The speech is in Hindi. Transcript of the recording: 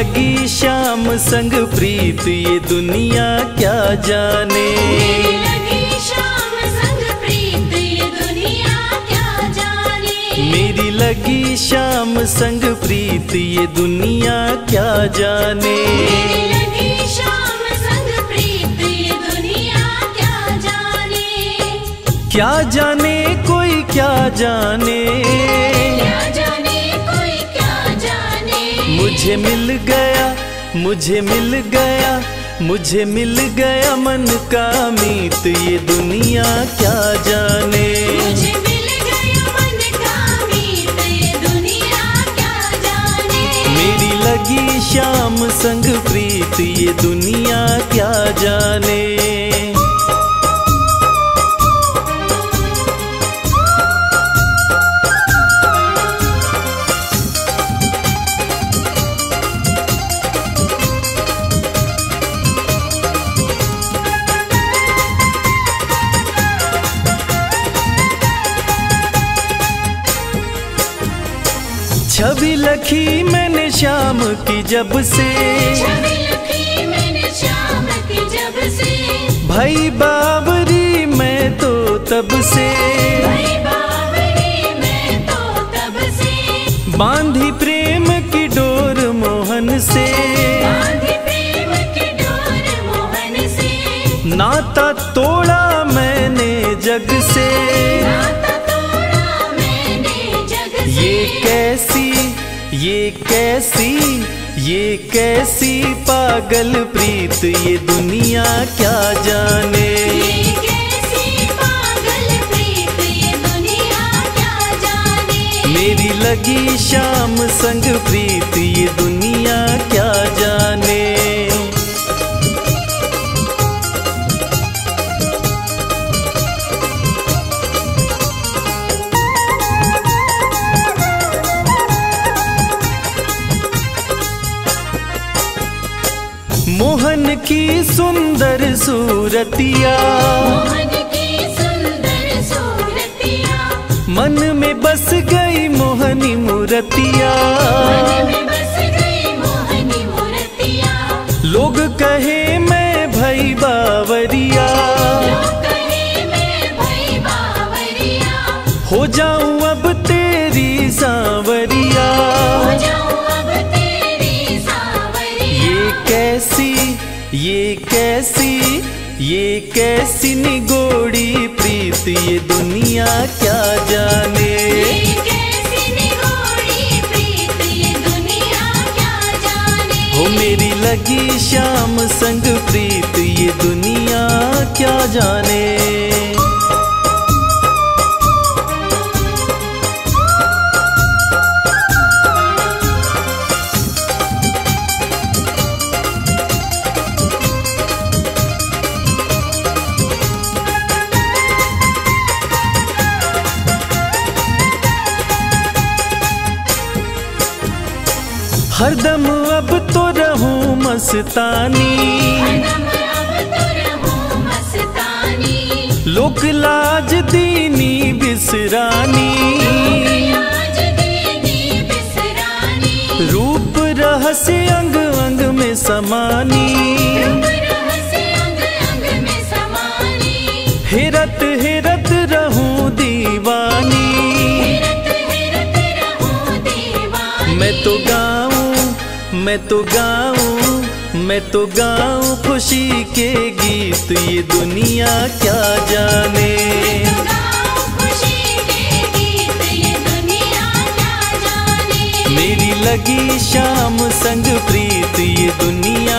लगी शाम संग प्रीत ये दुनिया क्या जाने? मेरी लगी शाम संग प्रीत ये दुनिया क्या जाने? मेरी लगी शाम संग प्रीत ये दुनिया क्या जाने कोई क्या जाने? क्या जाने कोई क्या जाने? मुझे मिल मुझे मिल गया मुझे मिल गया मन का मीत। ये दुनिया क्या जाने? मुझे मिल गया मन का मीत ये दुनिया क्या जाने? मेरी लगी शाम संग प्रीत ये दुनिया क्या जाने? छवि लखी मैंने शाम की जब से। भाई बाबरी मैं तो तब से। भाई बाबरी मैं तो तब से। बांधी प्रेम की डोर मोहन से। बांधी प्रेम की डोर मोहन से। नाता तोड़ा मैंने जग से। ये कैसी ये कैसी पागल प्रीत ये दुनिया क्या जाने? ये कैसी पागल प्रीत ये दुनिया क्या जाने? मेरी लगी शाम संग प्रीत ये दुनिया क्या जाने? मोहन की सुंदर सूरतिया। मोहन की सुंदर सूरतिया। मन में बस गई मोहनी मूर्तिया। ये कैसी ये कैसी निगोड़ी प्रीत ये दुनिया क्या जाने? ये कैसी निगोड़ी प्रीत ये दुनिया क्या जाने? हो मेरी लगी शाम संग प्रीत ये दुनिया क्या जाने? हरदम अब तो रहूँ मस्तानी अब तो रहूँ मस्तानी। लोक लाज दीनी बिसरानी। रूप रहस्य अंग अंग में समानी। हिरत हिरत रहूँ दीवानी। मैं तो गाऊं मैं तो गाऊं, मैं तो गाऊं खुशी के गीत, ये दुनिया क्या जाने? मेरी लगी शाम संग प्रीत, ये दुनिया